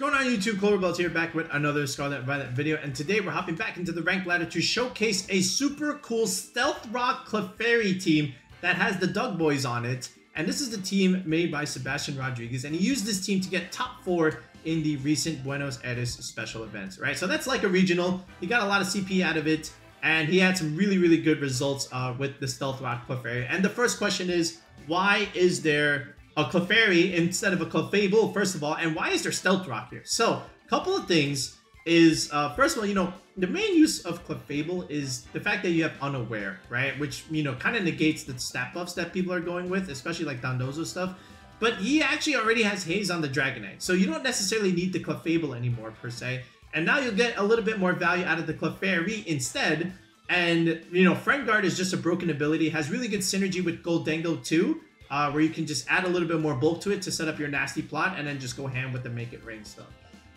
Going on YouTube, Cloverbells here back with another Scarlet Violet video, and today we're hopping back into the rank ladder to showcase a super cool Stealth Rock Clefairy team that has the DUG Boys on it. And this is the team made by Sebastian Rodriguez, and he used this team to get top four in the recent Buenos Aires special events, right? So that's like a regional. He got a lot of CP out of it, and he had some really, really good results uh, with the Stealth Rock Clefairy. And the first question is, why is there a Clefairy instead of a Clefable, first of all, and why is there Stealth Rock here? So, a couple of things is, uh, first of all, you know, the main use of Clefable is the fact that you have Unaware, right? Which, you know, kind of negates the stat buffs that people are going with, especially like Dondozo stuff. But he actually already has Haze on the Dragonite, so you don't necessarily need the Clefable anymore, per se. And now you'll get a little bit more value out of the Clefairy instead. And, you know, Friend Guard is just a broken ability, has really good synergy with Gholdengo too uh, where you can just add a little bit more bulk to it to set up your nasty plot and then just go ham with the make it rain stuff.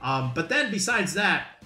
Um, but then besides that,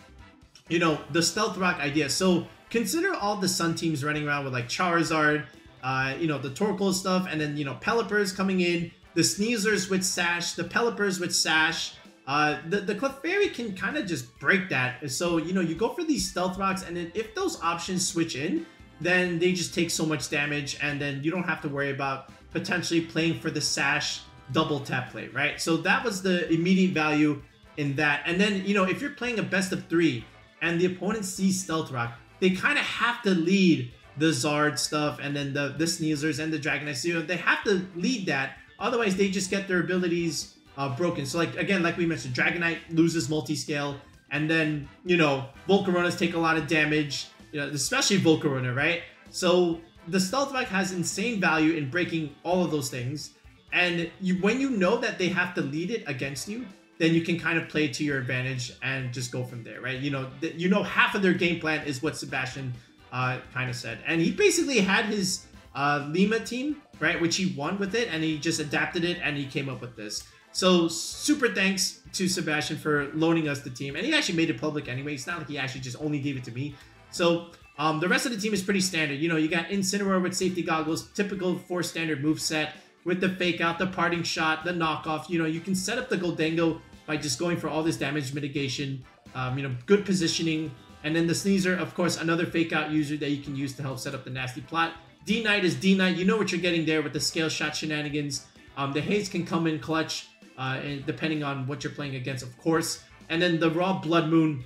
you know, the stealth rock idea. So consider all the sun teams running around with like Charizard, uh, you know, the Torkoal stuff, and then, you know, Pelipper's coming in, the Sneaslers with Sash, the Pelipper's with Sash. Uh, the, the Clefairy can kind of just break that. So, you know, you go for these stealth rocks, and then if those options switch in, then they just take so much damage, and then you don't have to worry about potentially playing for the Sash double tap play, right? So that was the immediate value in that. And then, you know, if you're playing a best of three and the opponent sees Stealth Rock, they kind of have to lead the Zard stuff and then the, the Sneasels and the Dragonite. You know, they have to lead that. Otherwise, they just get their abilities uh, broken. So, like, again, like we mentioned, Dragonite loses multi-scale. And then, you know, Volcaronas take a lot of damage, you know, especially Volcarona, right? So the stealth rock has insane value in breaking all of those things. And you, when you know that they have to lead it against you, then you can kind of play it to your advantage and just go from there, right? You know, th- you know half of their game plan is what Sebastian uh, kind of said, and he basically had his uh, Lima team, right, which he won with it, and he just adapted it, and he came up with this. So super thanks to Sebastian for loaning us the team, and he actually made it public anyway. It's not like he actually just only gave it to me. So um, the rest of the team is pretty standard. You know, you got Incineroar with safety goggles, typical four standard move set with the fake out, the parting shot, the knockoff. You know, you can set up the Gholdengo by just going for all this damage mitigation. Um, you know, good positioning. And then the Sneasler, of course, another fake out user that you can use to help set up the nasty plot. D-Knight is D-Knight. You know what you're getting there with the scale shot shenanigans. Um, the Haze can come in clutch, uh, depending on what you're playing against, of course. And then the Raw Blood Moon,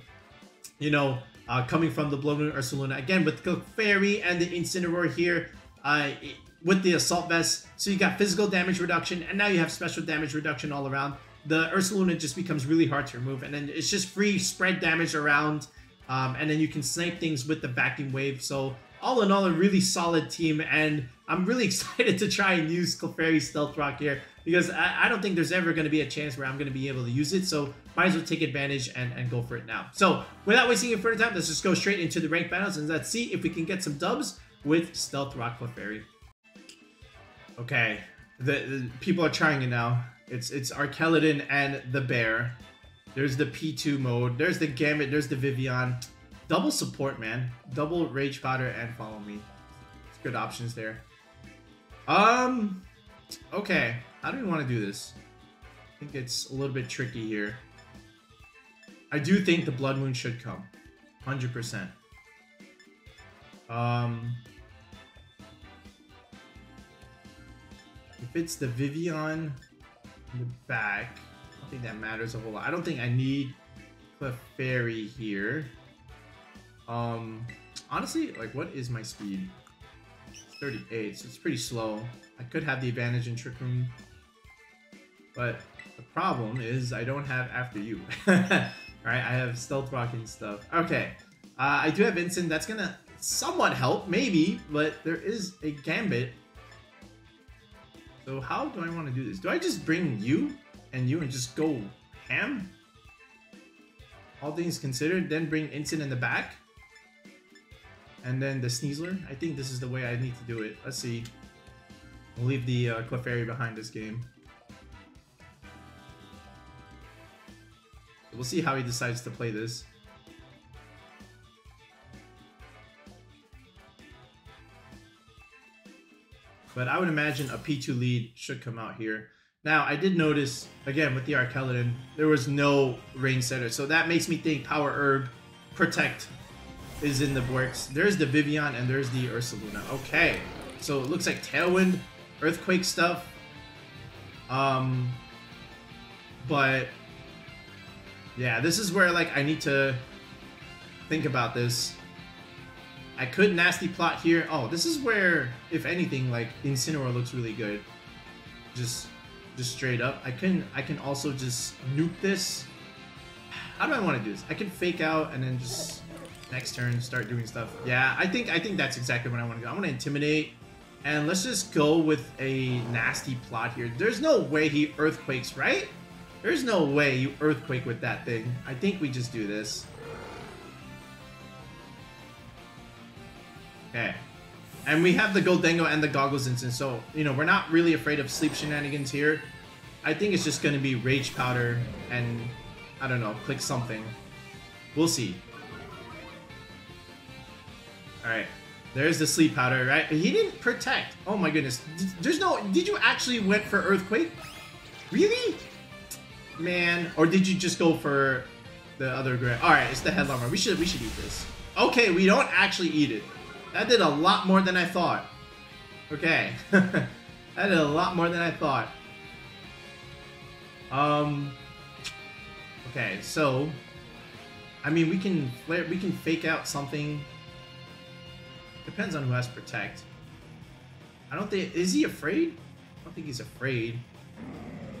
you know, uh, coming from the Blood Moon Ursaluna. Again, with the Fairy and the Incineroar here, uh, with the Assault Vest. So you got physical damage reduction, and now you have special damage reduction all around. The Ursaluna just becomes really hard to remove, and then it's just free spread damage around, um, and then you can snipe things with the Vacuum Wave. So all in all, a really solid team, and I'm really excited to try and use Clefairy Stealth Rock here because I, I don't think there's ever going to be a chance where I'm going to be able to use it. So might as well take advantage and, and go for it now. So without wasting any further time, let's just go straight into the ranked battles and let's see if we can get some dubs with Stealth Rock Clefairy. Okay, the, the, people are trying it now. It's it's Archaludon and the Bear. There's the P2 mode. There's the Gambit. There's the Vivillon. Double support, man. Double Rage Powder and Follow Me. It's good options there. Um, okay. How do we want to do this? I think it's a little bit tricky here. I do think the Blood Moon should come. 100%. Um, if it's the Vivillon in the back, I don't think that matters a whole lot. I don't think I need Clefairy here. Um, honestly, like, what is my speed? 38, so it's pretty slow. I could have the advantage in Trick Room, but the problem is I don't have After You. Alright, I have Stealth Rock and stuff. Okay, uh, I do have Incin. That's gonna somewhat help, maybe, but there is a Gambit. So how do I want to do this? Do I just bring you and you and just go ham? All things considered, then bring Incin in the back? And then the Sneasler. I think this is the way I need to do it. Let's see. We'll leave the uh, Clefairy behind this game. We'll see how he decides to play this. But I would imagine a P2 lead should come out here. Now, I did notice, again, with the Archaludon, there was no range setter. So that makes me think Power Herb, Protect is in the works. There's the Vivillon and there's the Ursaluna. Okay. So it looks like Tailwind, Earthquake stuff. Um, but yeah, this is where like I need to think about this. I could nasty plot here. Oh, this is where, if anything, like Incineroar looks really good. Just, just straight up. I can, I can also just nuke this. How do I want to do this? I can fake out and then just next turn start doing stuff. Yeah, I think, I think that's exactly what I want to do. I want to intimidate, and let's just go with a nasty plot here. There's no way he earthquakes, right? There's no way you earthquake with that thing. I think we just do this. Okay. And we have the Gholdengo and the Goggles instance, so, you know, we're not really afraid of sleep shenanigans here. I think it's just going to be Rage Powder and, I don't know, click something. We'll see. Alright. There's the Sleep Powder, right? He didn't protect. Oh my goodness. There's no... Did you actually went for Earthquake? Really? Man. Or did you just go for the other... Alright, it's the Headlong We should, we should eat this. Okay, we don't actually eat it. That did a lot more than I thought. Okay. that did a lot more than I thought. Um. Okay, so. I mean, we can flare, we can fake out something. Depends on who has protect. I don't think is he afraid? I don't think he's afraid.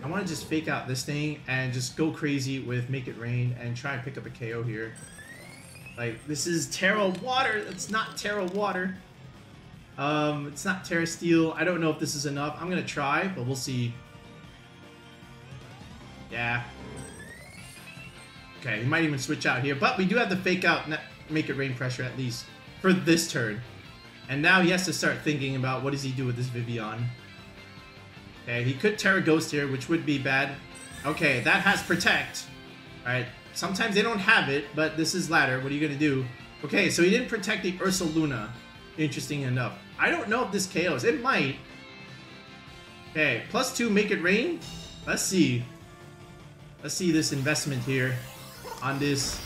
I want to just fake out this thing and just go crazy with make it rain and try and pick up a KO here. Like, this is Tera Water. It's not Tera Water. Um, it's not Tera Steel. I don't know if this is enough. I'm gonna try, but we'll see. Yeah. Okay, he might even switch out here, but we do have the fake out make it rain pressure at least for this turn. And now he has to start thinking about what does he do with this Vivillon. Okay, he could Tera Ghost here, which would be bad. Okay, that has Protect. Alright, Sometimes they don't have it, but this is ladder. What are you going to do? Okay, so he didn't protect the Ursaluna, Interesting enough. I don't know if this KOs. It might. Okay, plus two, make it rain. Let's see. Let's see this investment here on this.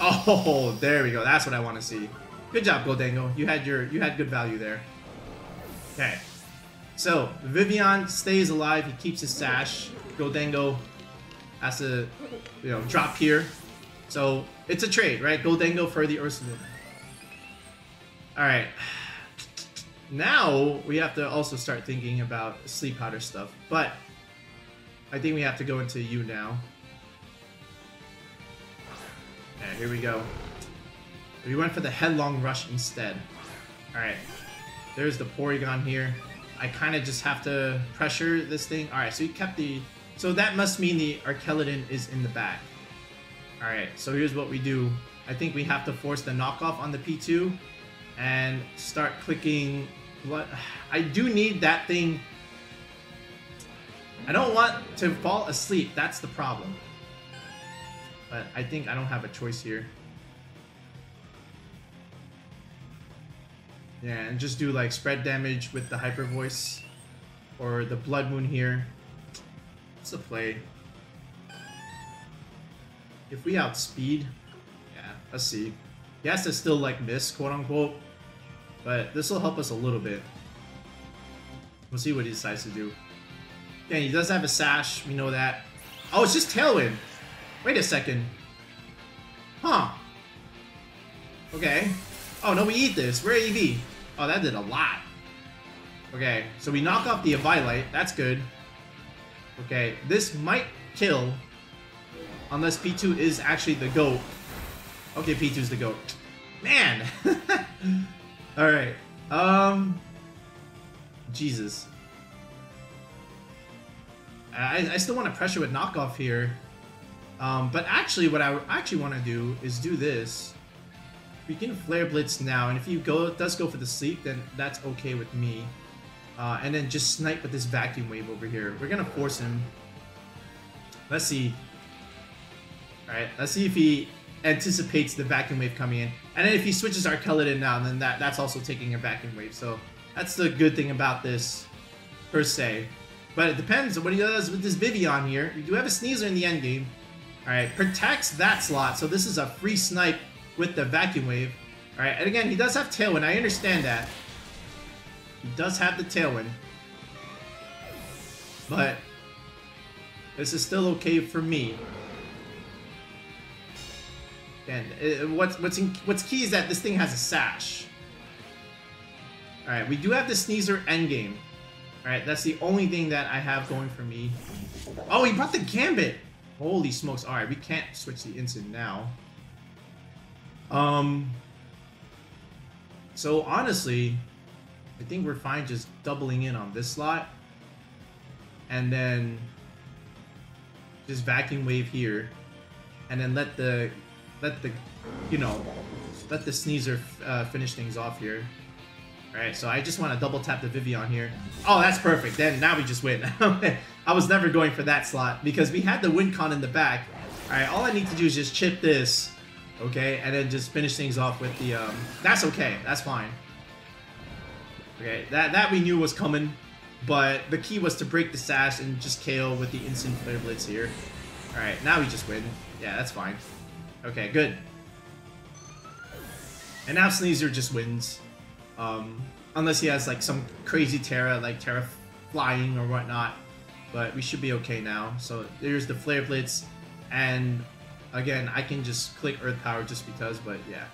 Oh, there we go. That's what I want to see. Good job, Gholdengo. You had your you had good value there. Okay. So, Vivillon stays alive. He keeps his sash. Gholdengo has to, you know, drop here. So it's a trade, right? Gholdengo for the Ursaluna. Alright. Now we have to also start thinking about Sleep Powder stuff. But I think we have to go into you now. Yeah, here we go. We went for the Headlong Rush instead. Alright. There's the Porygon here. I kind of just have to pressure this thing. Alright, so he kept the so that must mean the Archaludon is in the back. Alright, so here's what we do. I think we have to force the knockoff on the P2 and start clicking... What I do need that thing... I don't want to fall asleep. That's the problem. But I think I don't have a choice here. Yeah, and just do like spread damage with the Hyper Voice or the Blood Moon here. What's the play? If we outspeed, yeah, let's see. He has to still like miss, quote unquote, but this will help us a little bit. We'll see what he decides to do. Yeah, he does have a sash, we know that. Oh, it's just Tailwind. Wait a second. Huh. Okay. Oh, no, we eat this. We're EV. Oh, that did a lot. Okay, so we knock off the Eviolite. That's good. Okay, this might kill unless P2 is actually the GOAT. Okay, P2 is the GOAT. Man! Alright. Um... Jesus. I, I still want to pressure with knockoff here. Um, but actually, what I actually want to do is do this. We can flare blitz now, and if he go does go for the sleep, then that's okay with me. Uh, and then just snipe with this vacuum wave over here. We're gonna force him. Let's see. Alright, let's see if he anticipates the vacuum wave coming in. And then if he switches our Archaludon now, then that, that's also taking a vacuum wave. So that's the good thing about this, per se. But it depends on what he does with this Vivillon here. You do have a Sneasler in the end game. Alright, protects that slot, so this is a free snipe with the Vacuum Wave. Alright, and again, he does have Tailwind, I understand that. He does have the Tailwind. But this is still okay for me. And uh, what's what's in, what's key is that this thing has a sash. All right, we do have the Sneasler endgame. All right, that's the only thing that I have going for me. Oh, he brought the Gambit. Holy smokes! All right, we can't switch the Incin now. Um. So honestly, I think we're fine just doubling in on this slot, and then just vacuum wave here, and then let the let the you know let the Sneasler uh, finish things off here. Alright, so I just want to double tap the Vivillon here. Oh, that's perfect. Then now we just win. I was never going for that slot because we had the win con in the back. Alright, all I need to do is just chip this. Okay, and then just finish things off with the... Um, that's okay. That's fine. Okay, that, that we knew was coming. But the key was to break the sash and just KO with the Incin Flare Blitz here. Alright, now we just win. Yeah, that's fine. Okay, good. And now Sneasler just wins. Um, unless he has like some crazy Tera, like Tera flying or whatnot. But we should be okay now. So there's the Flare Blitz. And again, I can just click Earth Power just because, but yeah.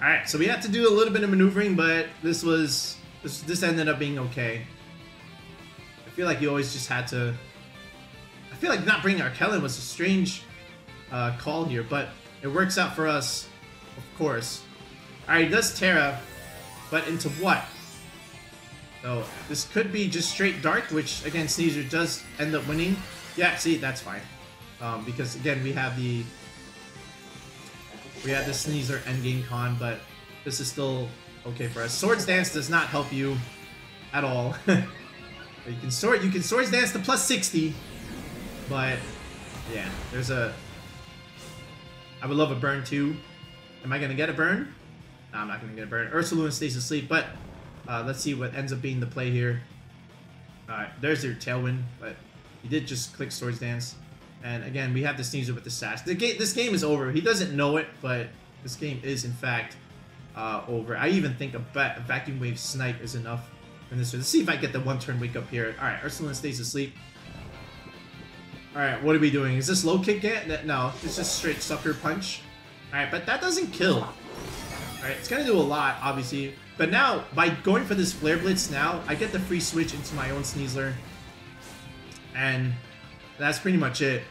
Alright, so we had to do a little bit of maneuvering, but this was... This, this ended up being okay. I feel like you always just had to... I feel like not bringing Archaludon was a strange uh, call here, but it works out for us of course. Alright, does Tera, but into what? So, this could be just straight Dark, which, again, Sneasler does end up winning. Yeah, see, that's fine. Um, because, again, we have the... We have the Sneasler endgame con, but this is still okay for us. Swords Dance does not help you at all. you can sword you can swords dance to plus 60, but yeah, there's a I would love a burn too. Am I to get a burn? No, I'm not to get a burn. Ursaluna stays asleep, but uh, let's see what ends up being the play here. Alright, there's your Tailwind, but he did just click Swords Dance. And again, we have the Sneasler with the Sash. The this game is over. He doesn't know it, but this game is, in fact, uh, over. I even think a, a, Vacuum Wave Snipe is enough in this. Let's see if I get the one-turn wake up here. Alright, Ursaluna stays asleep. Alright, what are we doing? Is this low kick yet? No, it's just straight Sucker Punch. Alright, but that doesn't kill. Alright, it's gonna do a lot, obviously. But now, by going for this Flare Blitz now, I get the free switch into my own Sneasler. And that's pretty much it.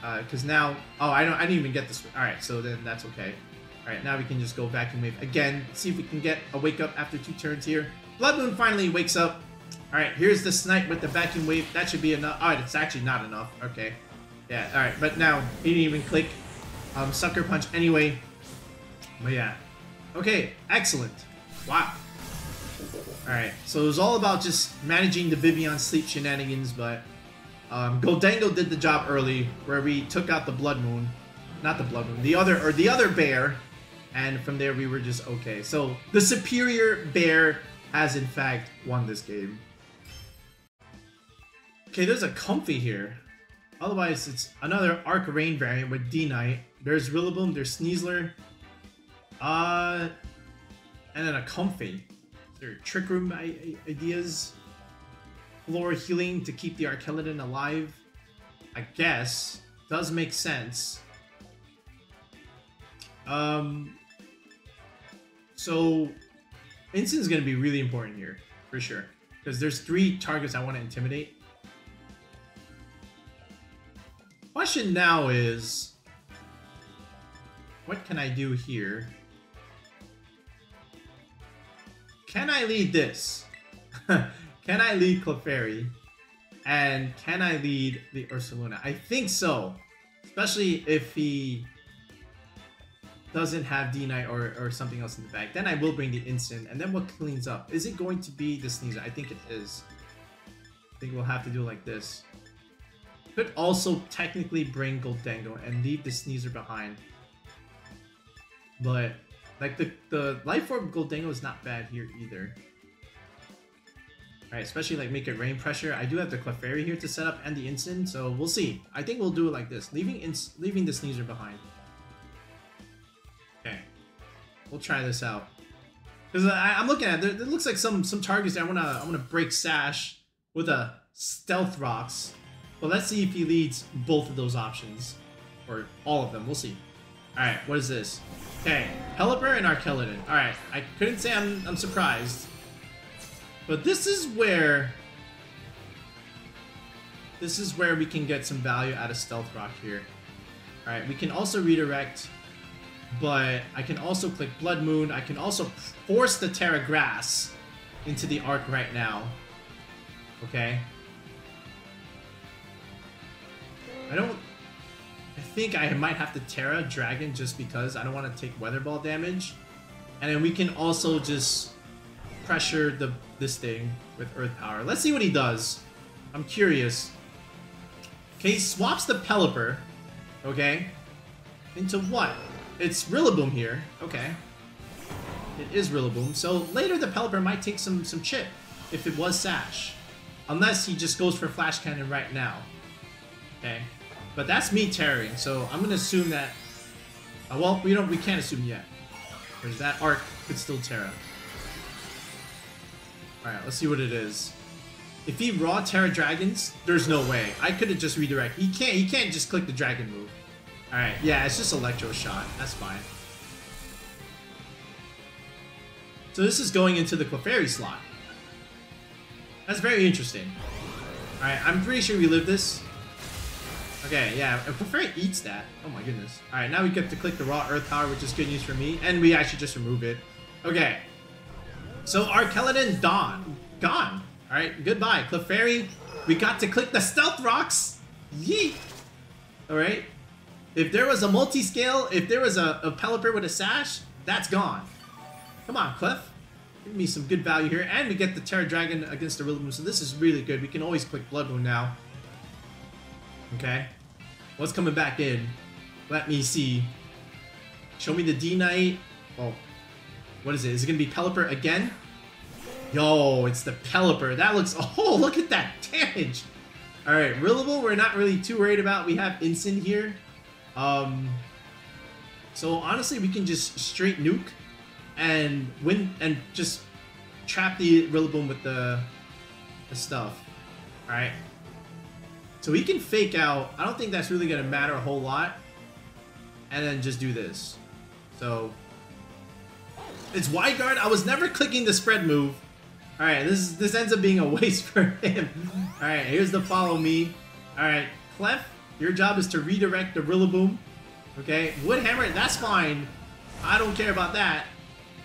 Because uh, now... Oh, I don't. I didn't even get this... Alright, so then that's okay. Alright, now we can just go Vacuum Wave again. See if we can get a Wake Up after two turns here. Blood Moon finally wakes up. Alright, here's the Snipe with the Vacuum Wave. That should be enough. Alright, it's actually not enough. Okay. Yeah, alright. But now, he didn't even click um, Sucker Punch anyway. But yeah. Okay, excellent. Wow. Alright, so it was all about just managing the Vivillon sleep shenanigans, but um, Gholdengo did the job early, where we took out the Blood Moon. Not the Blood Moon, the other, or the other bear, and from there we were just okay. So, the superior bear has in fact won this game. Okay, there's a Comfey here. Otherwise, it's another Arc Rain variant with D-Knight. There's Rillaboom, there's Sneasler. Uh, and then a Comfey. There Trick Room ideas? Floor healing to keep the Archaludon alive? I guess. Does make sense. Um, so, Incin is going to be really important here, for sure. Because there's three targets I want to intimidate. Question now is, what can I do here? Can I lead this? can I lead Clefairy? And can I lead the Ursaluna? I think so. Especially if he doesn't have D-Knight or, or something else in the bag. Then I will bring the Incin. And then what cleans up? Is it going to be the Sneasler? I think it is. I think we'll have to do like this. Could also technically bring Gholdengo and leave the Sneasler behind. But like the the life orb Gholdengo is not bad here either. Right, especially like make it rain pressure. I do have the Clefairy here to set up and the Incin, so we'll see. I think we'll do it like this, leaving ins leaving the Sneasler behind. Okay, we'll try this out. Because I'm looking at it, looks like some some targets I wanna I wanna break Sash with a Stealth Rocks. But let's see if he leads both of those options. Or all of them, we'll see. Alright, what is this? Okay, Pelipper and Archaludon. Alright, I couldn't say I'm, I'm surprised. But this is where... This is where we can get some value out of Stealth Rock here. Alright, we can also redirect, but I can also click Blood Moon. I can also force the Tera Grass into the arc right now. Okay? I don't... I think I might have to Tera Dragon just because I don't want to take Weather Ball damage. And then we can also just pressure the this thing with Earth Power. Let's see what he does. I'm curious. Okay, he swaps the Pelipper. Okay. Into what? It's Rillaboom here. Okay. It is Rillaboom. So later the Pelipper might take some, some chip if it was Sash. Unless he just goes for Flash Cannon right now. Okay. But that's me tearing, so I'm gonna assume that. Uh, well, we don't. We can't assume yet, because that arc could still Tera. All right, let's see what it is. If he raw Tera Dragons, there's no way. I could have just redirect. He can't. He can't just click the Dragon move. All right, yeah, it's just Electro Shot. That's fine. So this is going into the Clefairy slot. That's very interesting. Alright, I'm pretty sure we live this. Okay, yeah, if Clefairy eats that. Oh my goodness. Alright, now we get to click the raw earth power, which is good news for me. And we actually just remove it. Okay. So Archaludon Dawn. Gone. Alright, goodbye. Clefairy, we got to click the stealth rocks. Yeet. Alright. If there was a multi-scale, if there was a, a Pelipper with a sash, that's gone. Come on, Clef. Give me some good value here. And we get the Tera Dragon against the Rillaboom, so this is really good. We can always click Blood Moon now. Okay. What's coming back in? Let me see. Show me the D Knight. Oh. What is it? Is it going to be Pelipper again? Yo, it's the Pelipper. That looks... Oh, look at that damage. Alright, Rillaboom we're not really too worried about. We have Incin here. Um, so honestly, we can just straight nuke and win and just trap the Rillaboom with the, the stuff. Alright. So we can fake out. I don't think that's really going to matter a whole lot. And then just do this. So it's wide guard. I was never clicking the spread move. All right, this this ends up being a waste for him. All right, here's the follow me. All right, Clef, your job is to redirect the Rillaboom. Okay, Wood Hammer, that's fine. I don't care about that.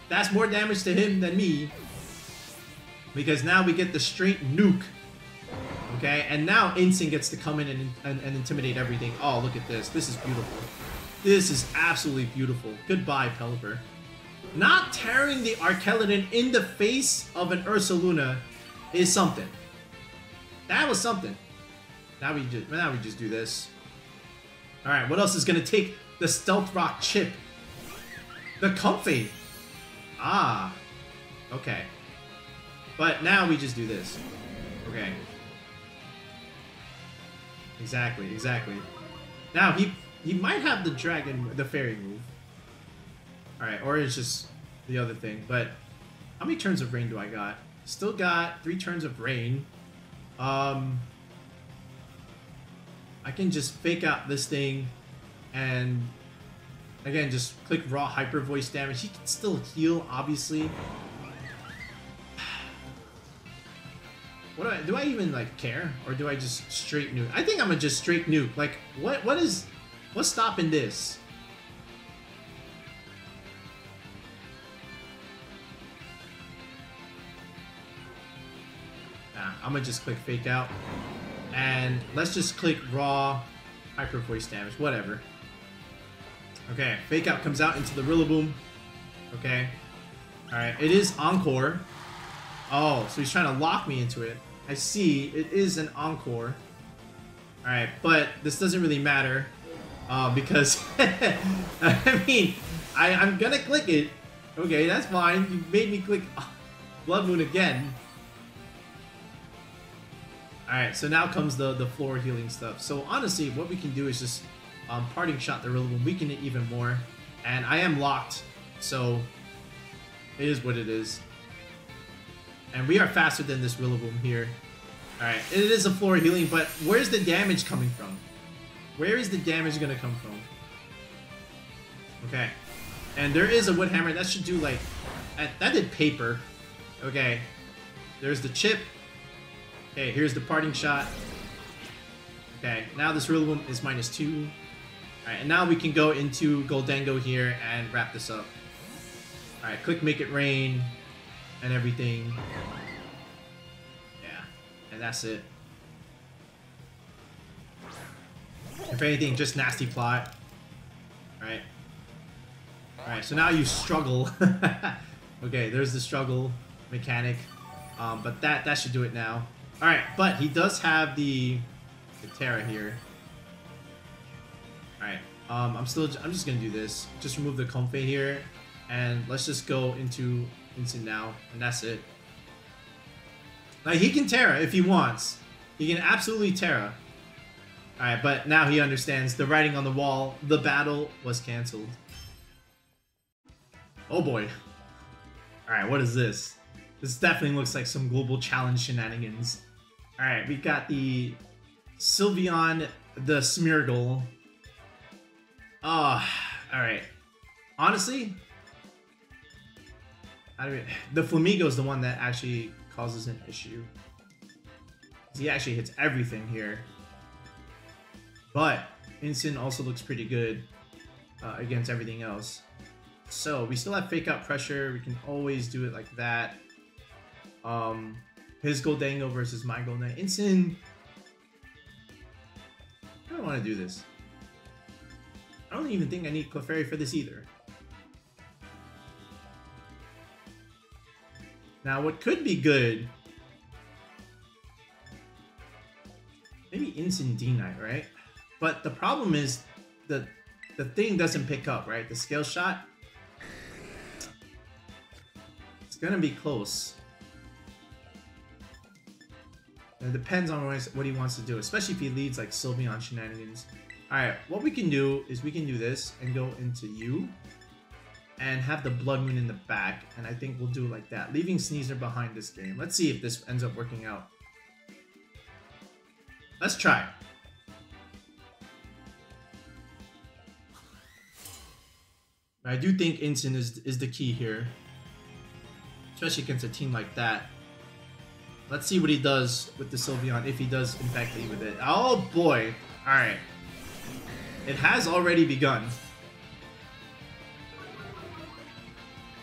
That's more damage to him than me. Because now we get the straight nuke. Okay, and now Incin gets to come in and, and, and intimidate everything. Oh, look at this. This is beautiful. This is absolutely beautiful. Goodbye, Pelipper. Not tearing the Archaludon in the face of an Ursaluna is something. That was something. Now we just now we just do this. Alright, what else is gonna take the Stealth Rock chip? The Comfey! Ah. Okay. But now we just do this. Okay. Exactly, exactly. Now he he might have the dragon the fairy move. Alright, or it's just the other thing. But how many turns of rain do I got? Still got three turns of rain. Um I can just fake out this thing and again just click raw hyper voice damage. He can still heal, obviously. What do I do I even like care? Or do I just straight nuke? I think I'm gonna just straight nuke. Like what what is what's stopping this? I'm gonna just click fake out. And let's just click raw hyper voice damage, whatever. Okay, fake out comes out into the Rillaboom. Okay. Alright, it is Encore. Oh, so he's trying to lock me into it. I see, it is an Encore. Alright, but this doesn't really matter. Uh, because, I mean, I, I'm gonna click it. Okay, that's fine. You made me click Blood Moon again. Alright, so now comes the, the floor healing stuff. So honestly, what we can do is just um, parting shot the Rillaboom, weaken it even more. And I am locked, so it is what it is. And we are faster than this Rillaboom here. Alright, it is a floor healing, but where's the damage coming from? Where is the damage gonna come from? Okay. And there is a wood hammer. That should do like... That did paper. Okay. There's the chip. Okay, here's the parting shot. Okay, now this Rillaboom is minus two. Alright, and now we can go into Gholdengo here and wrap this up. Alright, click Make It Rain and everything. Yeah, and that's it. If anything, just nasty plot. Alright. Alright, so now you struggle. okay, there's the struggle mechanic. Um, but that, that should do it now. Alright, but he does have the, the Tera here. Alright, um, I'm still, I'm just gonna do this. Just remove the Comfey here, and let's just go into Incin now, and that's it. Like, he can Tera if he wants. He can absolutely Tera. Alright, but now he understands the writing on the wall. The battle was cancelled. Oh boy. Alright, what is this? This definitely looks like some global challenge shenanigans. Alright, we've got the Sylveon, the Smeargle. Ah, oh, alright. Honestly, I mean, the Flamigo is the one that actually causes an issue. He actually hits everything here. But Incin also looks pretty good uh, against everything else. So we still have fake out pressure. We can always do it like that. Um, his Gholdengo versus my Gholdengo. Incin. I don't want to do this. I don't even think I need Clefairy for this either. Now, what could be good... Maybe Incin D-Knight, right? But the problem is the the thing doesn't pick up, right? The scale shot. It's gonna be close. It depends on what he wants to do, especially if he leads like Sylveon shenanigans. Alright, what we can do is we can do this and go into you and have the Blood Moon in the back, and I think we'll do it like that, leaving Sneasler behind this game. Let's see if this ends up working out. Let's try. I do think Incin is, is the key here. Especially against a team like that. Let's see what he does with the Sylveon, if he does in fact lead with it. Oh boy! Alright. It has already begun.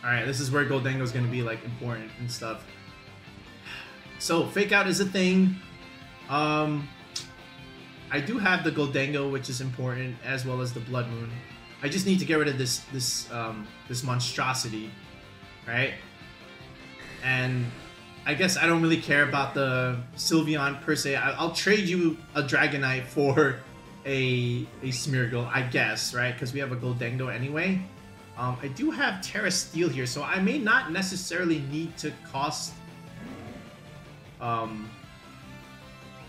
Alright, this is where Gholdengo is going to be like important and stuff. So, Fake Out is a thing. Um, I do have the Gholdengo, which is important, as well as the Blood Moon. I just need to get rid of this this um, this monstrosity, right? And I guess I don't really care about the Sylveon per se. I, will trade you a Dragonite for a a Smeargle, I guess, right? Because we have a Gholdengo anyway. Um, I do have Tera Steel here, so I may not necessarily need to cost um,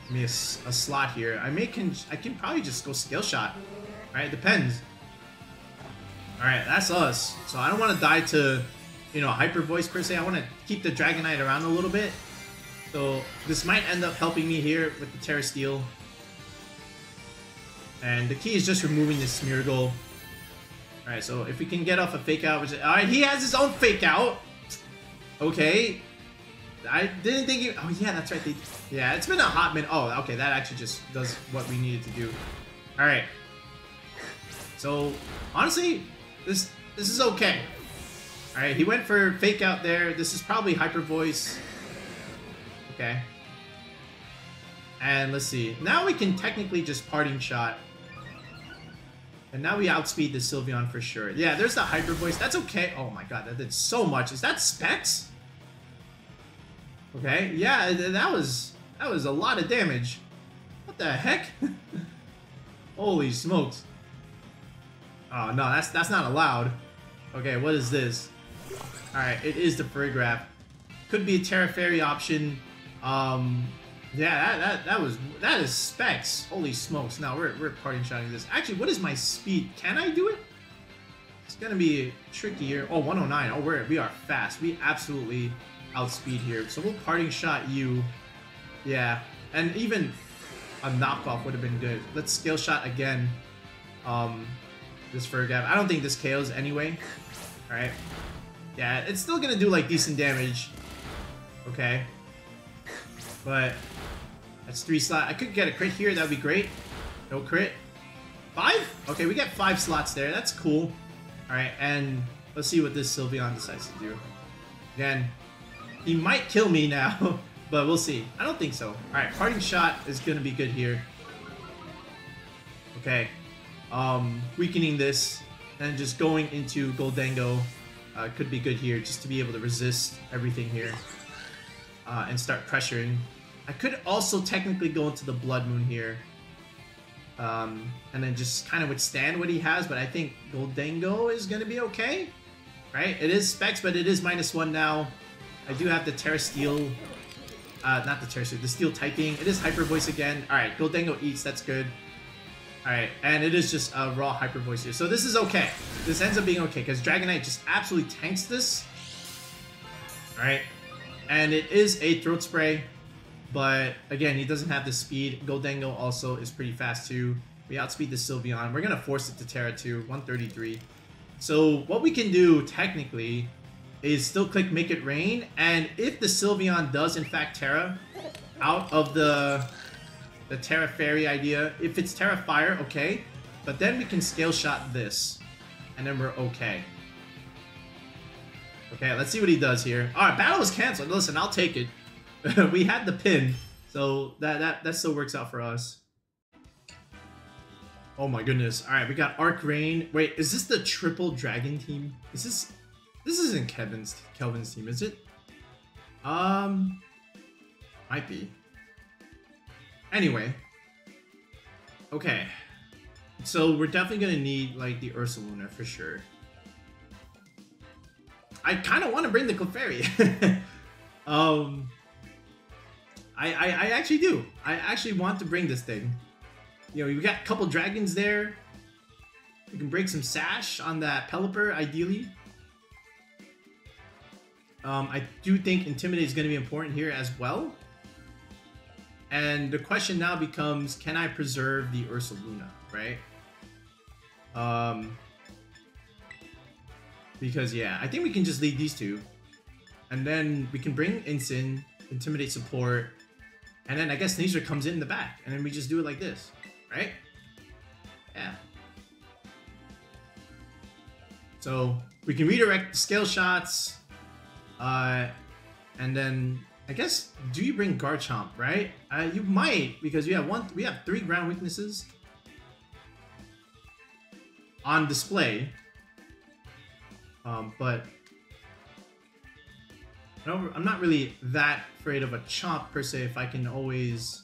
me a, a slot here. I may can I can probably just go Scale Shot, right? It depends. Alright, that's us. So I don't want to die to, you know, Hyper Voice per se. I want to keep the Dragonite around a little bit. So this might end up helping me here with the Tera Steel. And the key is just removing this Smeargle. Alright, so if we can get off a Fake Out, which... Alright, he has his own Fake Out! Okay. I didn't think you... Oh, yeah, that's right. They, yeah, it's been a hot minute. Oh, okay, that actually just does what we needed to do. Alright. So, honestly, this this is okay. Alright, he went for fake out there. This is probably hyper voice. Okay. And let's see. Now we can technically just parting shot. And now we outspeed the Sylveon for sure. Yeah, there's the hyper voice. That's okay. Oh my god, that did so much. Is that specs? Okay, yeah, that was that was a lot of damage. What the heck? Holy smokes. Oh, no, that's that's not allowed. Okay, what is this? Alright, it is the Farigiraf. Could be a Tera Fairy option. Um, Yeah, that, that that was that is specs. Holy smokes! Now we're we're parting shotting this. Actually, what is my speed? Can I do it? It's gonna be trickier. Oh, 109. Oh, we're we are fast. We absolutely outspeed here. So we'll parting shot you. Yeah, and even a knockoff would have been good. Let's scale shot again. Um, this Fergab. I don't think this KOs anyway. All right. Yeah, it's still gonna do like decent damage. Okay. But that's three slot. I could get a crit here. That'd be great. No crit. Five? Okay, we got five slots there. That's cool. All right, and let's see what this Sylveon decides to do. Again, he might kill me now, but we'll see. I don't think so. All right, parting shot is gonna be good here. Okay, um, weakening this and just going into Gholdengo uh, could be good here, just to be able to resist everything here uh, and start pressuring. I could also technically go into the Blood Moon here. Um, and then just kind of withstand what he has, but I think Gholdengo is going to be okay. Right? It is specs, but it is minus one now. I do have the Tera Steel. Uh, not the Tera Steel, the Steel typing. It is Hyper Voice again. Alright, Gholdengo eats, that's good. Alright, and it is just a raw Hyper Voice here. So this is okay. This ends up being okay, because Dragonite just absolutely tanks this. Alright, and it is a Throat Spray. But again, he doesn't have the speed. Gholdengo also is pretty fast too. We outspeed the Sylveon. We're going to force it to Tera too, 133. So what we can do technically is still click Make It Rain. And if the Sylveon does in fact Tera out of the, the Tera Fairy idea, if it's Tera Fire, okay. But then we can Scale Shot this. And then we're okay. Okay, let's see what he does here. Alright, battle is canceled. Listen, I'll take it. we had the pin, so that, that, that still works out for us. Oh my goodness. Alright, we got Arc Rain. Wait, is this the triple dragon team? Is this... This isn't Kevin's Kelvin's team, is it? Um... Might be. Anyway. Okay. So we're definitely gonna need, like, the Ursaluna for sure. I kind of want to bring the Clefairy. um... I, I, I actually do. I actually want to bring this thing. You know, we got a couple dragons there. We can break some sash on that Pelipper, ideally. Um, I do think Intimidate is going to be important here as well. And the question now becomes, can I preserve the Ursaluna, right? Um, because, yeah, I think we can just lead these two. And then we can bring Incin, Intimidate support, and then I guess Sneasler comes in the back, and then we just do it like this, right? Yeah. So we can redirect the scale shots, uh, and then I guess do you bring Garchomp, right? Uh, you might because we have one, we have three ground weaknesses on display, um, but I'm not really that afraid of a chomp per se if I can always,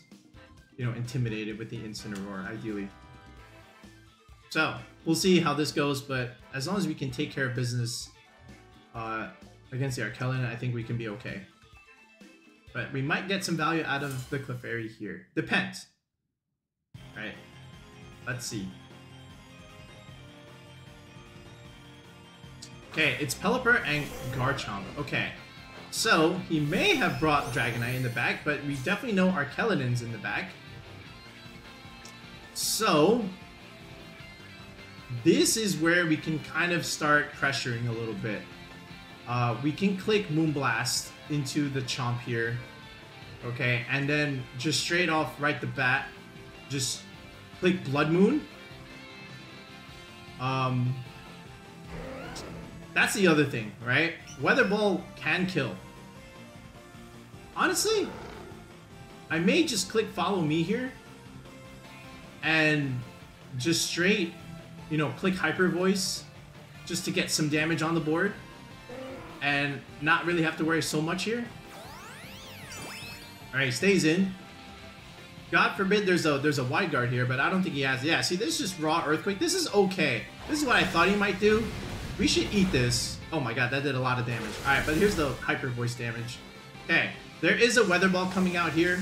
you know, intimidate it with the Incineroar, ideally. So, we'll see how this goes, but as long as we can take care of business uh, against the Archaludon, I think we can be okay. But we might get some value out of the Clefairy here. Depends. Right? Let's see. Okay, it's Pelipper and Garchomp. Okay. So, he may have brought Dragonite in the back, but we definitely know Archaludon's in the back. So, this is where we can kind of start pressuring a little bit. Uh, we can click Moonblast into the Chomp here. Okay, and then just straight off right the bat, just click Blood Moon. Um, that's the other thing, right? Weather Ball can kill. Honestly, I may just click follow me here and just straight, you know, click hyper voice just to get some damage on the board and not really have to worry so much here. Alright, stays in. God forbid there's a there's a wide guard here, but I don't think he has. Yeah, see, this is just raw earthquake. This is okay. This is what I thought he might do. We should eat this. Oh my god, that did a lot of damage. Alright, but here's the hyper voice damage. Okay, there is a weather ball coming out here.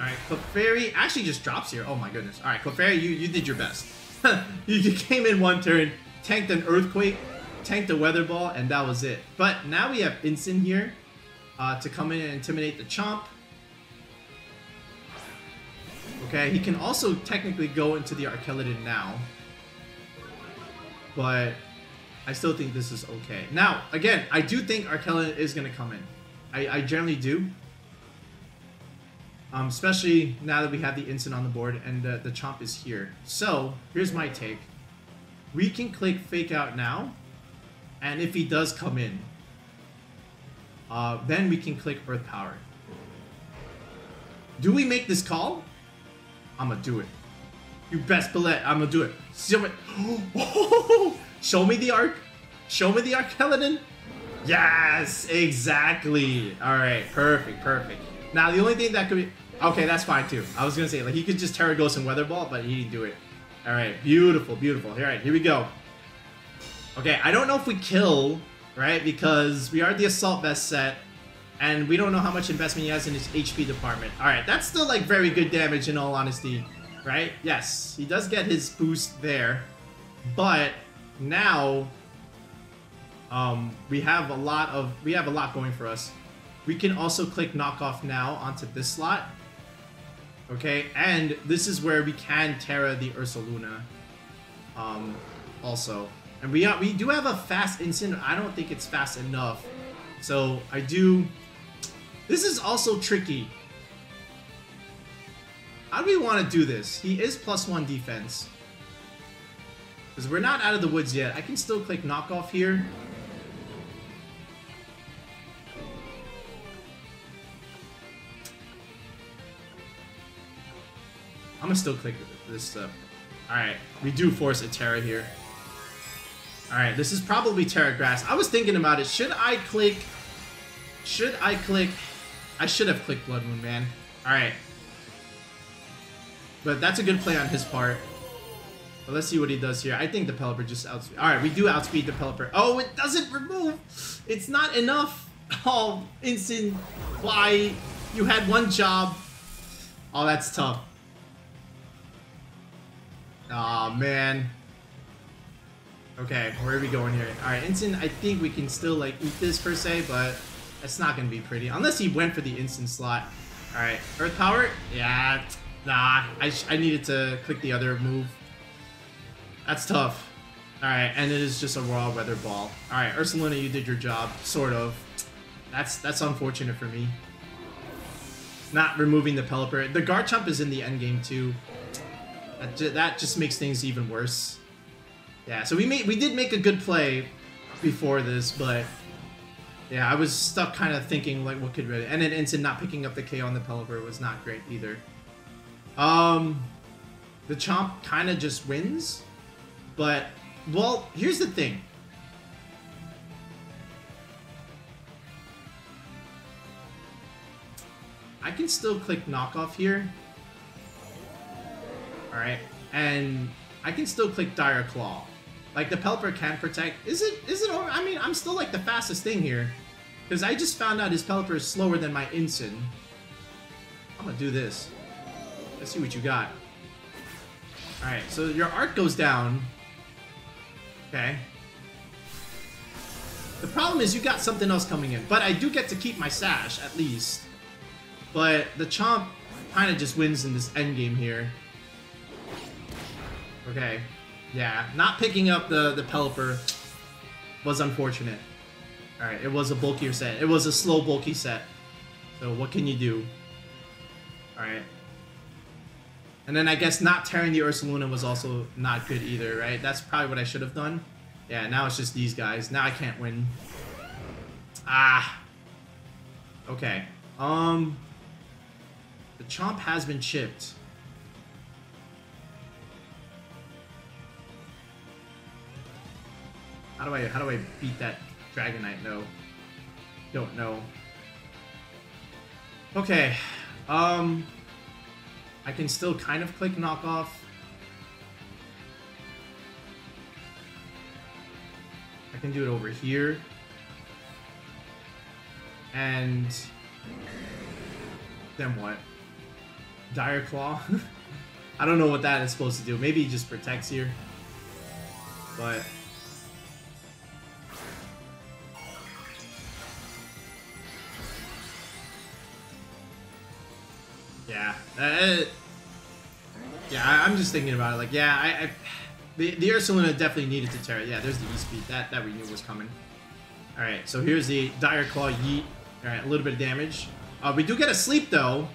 Alright, Clefairy actually just drops here. Oh my goodness. Alright, Clefairy, you, you did your best. you came in one turn, tanked an Earthquake, tanked the Weather Ball, and that was it. But now we have Incin here uh, to come in and intimidate the Chomp. Okay, he can also technically go into the Archaludon now. But I still think this is okay. Now, again, I do think Archaludon is going to come in. I, I generally do. Um, especially now that we have the Incin on the board and uh, the Chomp is here. So, here's my take. We can click Fake Out now. And if he does come in, uh, then we can click Earth Power. Do we make this call? I'm gonna do it. You best believe I'm gonna do it. Show me, Show me the arc. Show me the Archaludon. Yes, exactly. All right, perfect, perfect. Now the only thing that could be okay, that's fine too. I was gonna say like he could just Tera Ghost and Weather Ball, but he didn't do it. All right, beautiful, beautiful. All right, here we go. Okay, I don't know if we kill right because we are the Assault Vest set and we don't know how much investment he has in his HP department. All right, that's still like very good damage in all honesty, right? Yes, he does get his boost there, but now um, we have a lot of we have a lot going for us. We can also click knockoff now onto this slot. Okay, and this is where we can Tera the Ursaluna. Um, also, and we we do have a fast Incin. I don't think it's fast enough, so I do this is also tricky. How do we want to do this? He is plus one defense. Because we're not out of the woods yet. I can still click knockoff here. I'm gonna still click this stuff. Alright, we do force a Tera here. Alright, this is probably Tera Grass. I was thinking about it. Should I click... Should I click I should have clicked Blood Moon, man. Alright. But that's a good play on his part. But let's see what he does here. I think the Pelipper just outspeed. Alright, we do outspeed the Pelipper. Oh, it doesn't remove! It's not enough! Oh, Incin. Why? You had one job. Oh, that's tough. oh, man. Okay, where are we going here? Alright, Incin, I think we can still, like, eat this per se, but it's not going to be pretty. Unless he went for the Incin slot. Alright, Earth Power? Yeah, nah. I, I needed to click the other move. That's tough. Alright, and it is just a raw weather ball. Alright, Ursaluna, you did your job. Sort of. That's that's unfortunate for me. Not removing the Pelipper. The Garchomp is in the end game too. That, that just makes things even worse. Yeah, so we made we did make a good play before this, but yeah, I was stuck kind of thinking, like, what could really... And then Incin not picking up the K on the Pelipper was not great either. Um, the Chomp kind of just wins. But, well, here's the thing. I can still click knockoff here. Alright. And I can still click Dire Claw. Like the Pelipper can protect. Is it? Is it? I mean, I'm still like the fastest thing here, because I just found out his Pelipper is slower than my Incin. I'm gonna do this. Let's see what you got. All right, so your art goes down. Okay. The problem is you got something else coming in, but I do get to keep my sash at least. But the Chomp kind of just wins in this end game here. Okay. Yeah, not picking up the, the Pelipper was unfortunate. Alright, it was a bulkier set. It was a slow, bulky set. So what can you do? Alright. And then I guess not tearing the Ursaluna was also not good either, right? That's probably what I should have done. Yeah, now it's just these guys. Now I can't win. Ah. Okay. Um. The Chomp has been chipped. How do I how do I beat that Dragonite? No. Don't know. Okay. Um I can still kind of click knockoff. I can do it over here. And then what? Dire Claw. I don't know what that is supposed to do. Maybe he just protects here. But... Uh, yeah, I, am just thinking about it. Like, yeah, I... I the, the Ursaluna definitely needed to tear it. Yeah, there's the E-Speed. That, that we knew was coming. Alright, so here's the Dire Claw Yeet. Alright, a little bit of damage. Uh, we do get a sleep, though.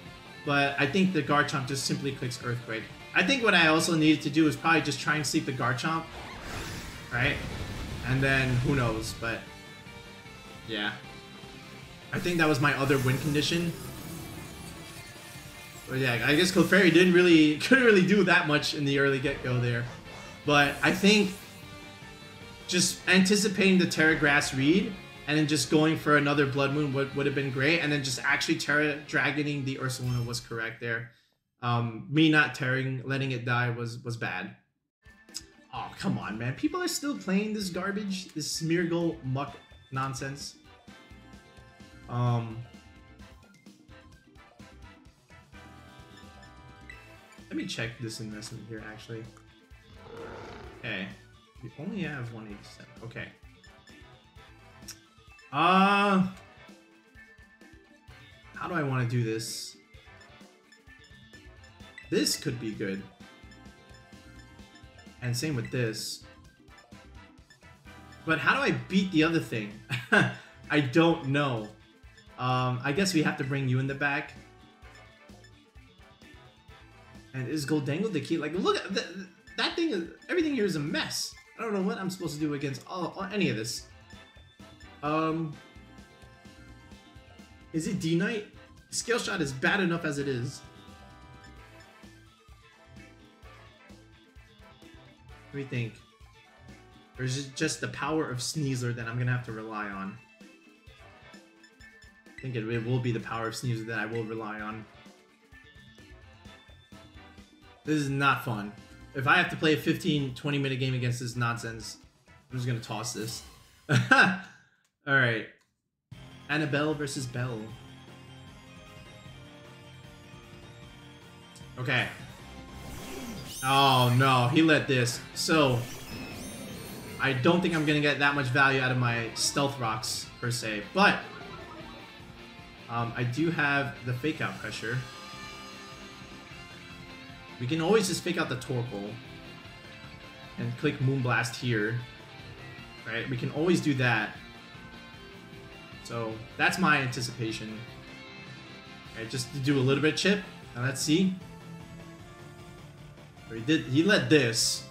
But I think the Garchomp just simply clicks Earthquake. I think what I also needed to do is probably just try and sleep the Garchomp. Right? And then, who knows, but... Yeah. I think that was my other win condition. But yeah, I guess Clefairy didn't really, couldn't really do that much in the early get-go there. But I think just anticipating the Tera Grass read and then just going for another Blood Moon would, would have been great. And then just actually Tera Dragoning the Ursaluna was correct there. Um, me not tearing, letting it die was was bad. Oh, come on, man. People are still playing this garbage, this Smeargle Muk nonsense. Um, let me check this investment here, actually. Okay. We only have 187. Okay. Uh... How do I want to do this? This could be good. And same with this. But how do I beat the other thing? I don't know. Um, I guess we have to bring you in the back. And is Gholdengo the key? Like, look at that thing is everything here is a mess. I don't know what I'm supposed to do against all, all any of this. Um, is it D Knight? Scale shot is bad enough as it is. Let me think? Or is it just the power of Sneasler that I'm gonna have to rely on? I think it, will be the power of Sneasler that I will rely on. This is not fun. If I have to play a 15, 20 minute game against this nonsense, I'm just gonna toss this. Alright. Annabelle versus Belle. Okay. Oh no, he let this. So, I don't think I'm gonna get that much value out of my Stealth Rocks, per se. But, um, I do have the Fake Out Pressure. We can always just fake out the Torkoal and click Moonblast here. Right? We can always do that. So that's my anticipation. Right, just to do a little bit chip. Now let's see. he did he let this.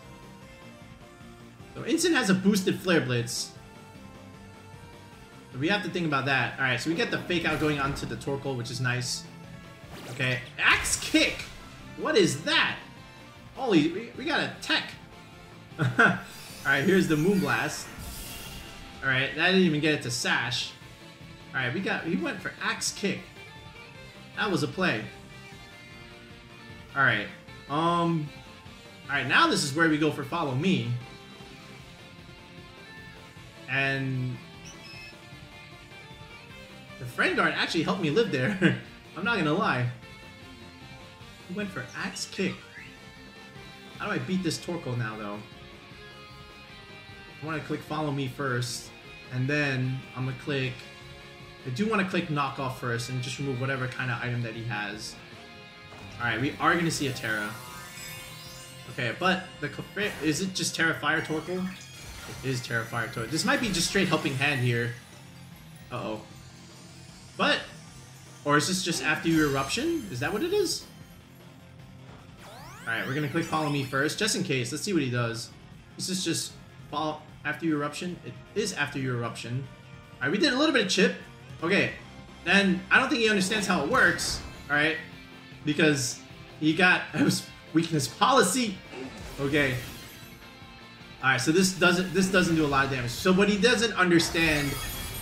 So Incin has a boosted Flare Blitz. So we have to think about that. Alright, so we get the fake out going onto the Torkoal, which is nice. Okay. Axe kick! What is that? Holy, we, we got a tech. Alright, here's the Moonblast. Alright, that didn't even get it to Sash. Alright, we got, he went for Axe Kick. That was a play. Alright, um... Alright, now this is where we go for Follow Me. And... The Friend Guard actually helped me live there. I'm not gonna lie. He went for Axe Kick. How do I beat this Torkoal now, though? I want to click Follow Me first, and then I'm going to click... I do want to click Knock Off first and just remove whatever kind of item that he has. Alright, we are going to see a Tera. Okay, but the is it just Tera Fire Torkoal? It is Tera Fire Torkoal. This might be just straight helping hand here. Uh-oh. But, or is this just after your eruption? Is that what it is? Alright, we're gonna click follow me first, just in case. Let's see what he does. This is just follow after your eruption. It is after your eruption. Alright, we did a little bit of chip. Okay, then I don't think he understands how it works. Alright, because he got weakness policy. Okay. Alright, so this doesn't this doesn't do a lot of damage. So what he doesn't understand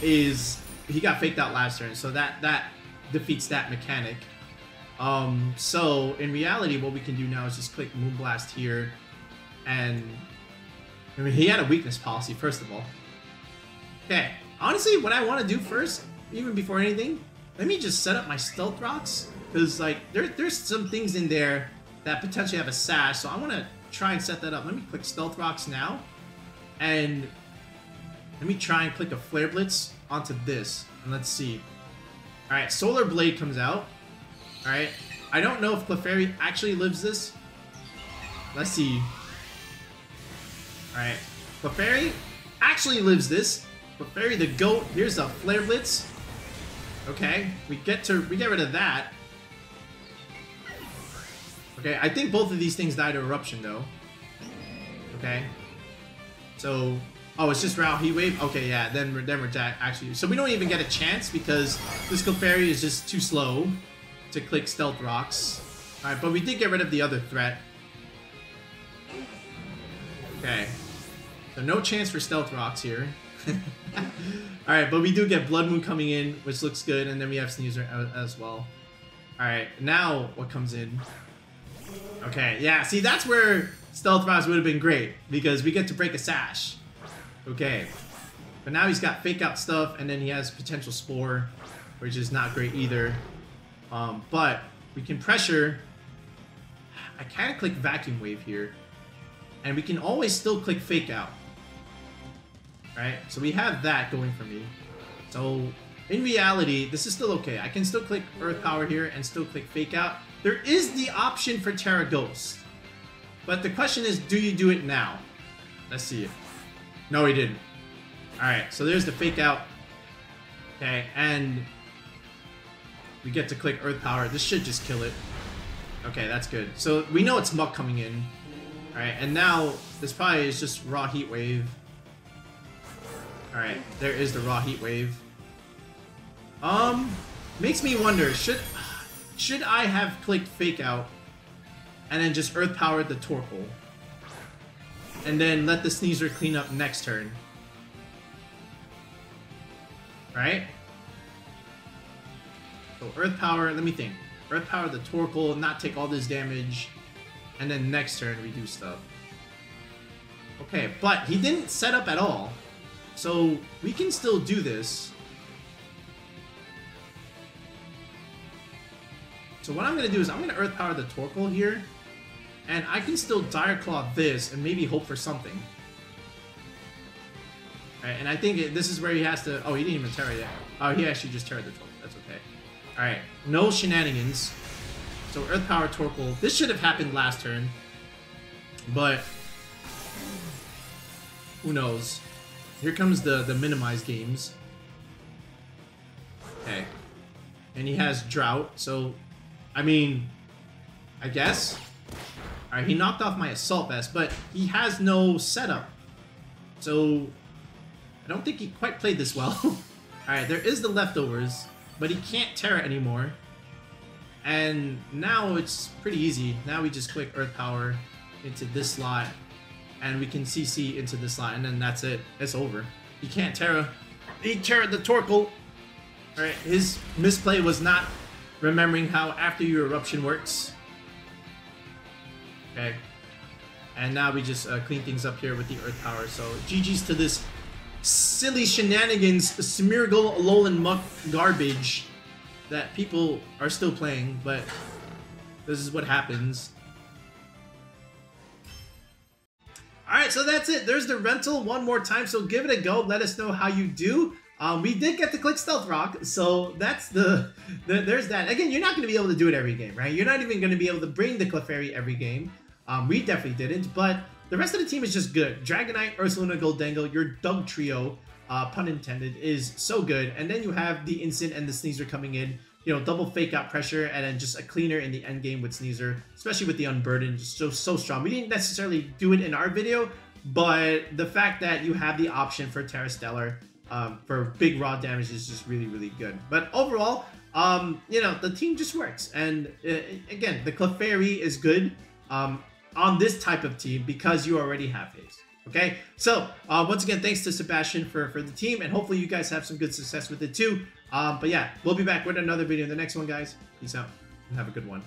is he got faked out last turn, so that that defeats that mechanic. Um, so in reality, what we can do now is just click Moonblast here, and I mean he had a weakness policy first of all. Okay, honestly, what I want to do first, even before anything, let me just set up my stealth rocks because like there, there's some things in there that potentially have a sash. So I want to try and set that up. Let me click stealth rocks now, and let me try and click a flare blitz onto this, and let's see. All right, solar blade comes out. All right, I don't know if Clefairy actually lives this. Let's see. All right, Clefairy actually lives this. Clefairy the goat. Here's a flare blitz. Okay, we get to we get rid of that. Okay, I think both of these things died to eruption though. Okay, so oh, it's just Rao Heat Wave. Okay, yeah, then we're then we're actually so we don't even get a chance because this Clefairy is just too slow to click Stealth Rocks. All right, but we did get rid of the other threat. Okay, so no chance for Stealth Rocks here. Alright, but we do get Blood Moon coming in, which looks good, and then we have Sneasler as well. Alright, now what comes in? Okay, yeah, see, that's where Stealth Rocks would have been great, because we get to break a sash. Okay. But now he's got fake out stuff, and then he has potential Spore, which is not great either. Um, but we can pressure... I can't click Vacuum Wave here. And we can always still click Fake Out. Right? So we have that going for me. So in reality, this is still okay. I can still click Earth Power here and still click Fake Out. There is the option for Tera Ghost. But the question is, do you do it now? Let's see. No, he didn't. Alright, so there's the Fake Out. Okay, and we get to click Earth Power. This should just kill it. Okay, that's good. So we know it's Muk coming in. Alright, and now this probably is just Raw Heat Wave. Alright, there is the raw heat wave. Um, makes me wonder, should should I have clicked fake out and then just earth powered the Torkoal? And then let the Sneasler clean up next turn. Right? So earth power, let me think. Earth power the Torkoal, not take all this damage, and then next turn we do stuff. Okay, but he didn't set up at all. So we can still do this. So what I'm going to do is I'm going to Earth Power the Torkoal here. And I can still Dire Claw this and maybe hope for something. Alright, and I think it, this is where he has to... Oh, he didn't even Tera yet. Oh, he actually just Tera the Torkoal. Alright, no shenanigans. So Earth Power Torkoal. This should have happened last turn. But... Who knows? Here comes the, the minimized games. Okay. And he has Drought, so... I mean... I guess? Alright, he knocked off my Assault Vest, but he has no setup. So... I don't think he quite played this well. Alright, there is the Leftovers, but he can't Tera anymore. And now it's pretty easy. Now we just click Earth Power into this slot and we can CC into this line, and then that's it. It's over. He can't Tera. He Tera the Torkoal. Alright, his misplay was not remembering how after your eruption works. Okay. And now we just uh, clean things up here with the Earth Power. So GG's to this silly shenanigans, Smeargle, Alolan Muk garbage that people are still playing, but this is what happens. Alright, so that's it. There's the rental one more time, so give it a go. Let us know how you do. Um, we did get to click Stealth Rock, so that's the, the there's that. Again, you're not going to be able to do it every game, right? You're not even going to be able to bring the Clefairy every game. Um, we definitely didn't, but the rest of the team is just good. Dragonite, Ursaluna, Gholdengo, your DUG trio, uh, pun intended, is so good. And then you have the Incin and the Sneasler coming in you know, double fake out pressure and then just a cleaner in the end game with Sneasler, especially with the Unburdened, just so, so strong. We didn't necessarily do it in our video, but the fact that you have the option for Tera Stellar um, for big raw damage is just really, really good. But overall, um, you know, the team just works. And uh, again, the Clefairy is good um, on this type of team because you already have haste. Okay, so uh, once again, thanks to Sebastian for, for the team, and hopefully you guys have some good success with it too. Um, but yeah, we'll be back with another video in the next one, guys. Peace out and have a good one.